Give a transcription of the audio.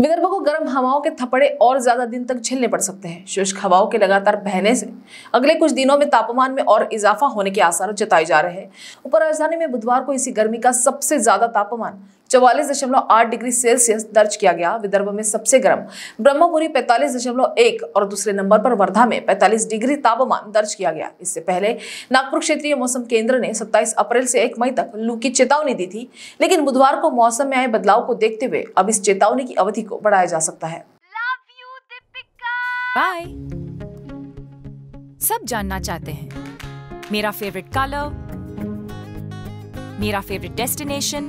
विदर्भ को गर्म हवाओं के थपड़े और ज़्यादा दिन तक झेलने पड़ सकते हैं। शुष्क हवाओं के लगातार बहने से अगले कुछ दिनों में तापमान में और इजाफा होने के आसार जताए जा रहे हैं। ऊपर राजधानी में बुधवार को इसी गर्मी का सबसे ज़्यादा तापमान चौवालीस दशमलव आठ डिग्री सेल्सियस दर्ज किया गया। विदर्भ में सबसे गर्म ब्रह्मपुरी पैंतालीस दशमलव एक और दूसरे नंबर पर वर्धा में पैंतालीस डिग्री तापमान दर्ज किया गया। इससे पहले नागपुर क्षेत्रीय मौसम केंद्र ने 27 अप्रैल से एक मई तक लू की चेतावनी दी थी लेकिन बुधवार को मौसम में आए बदलाव को देखते हुए अब इस चेतावनी की अवधि को बढ़ाया जा सकता है। बाय सब जानना चाहते हैं। मेरा फेवरेट कलर मेरा फेवरेट डेस्टिनेशन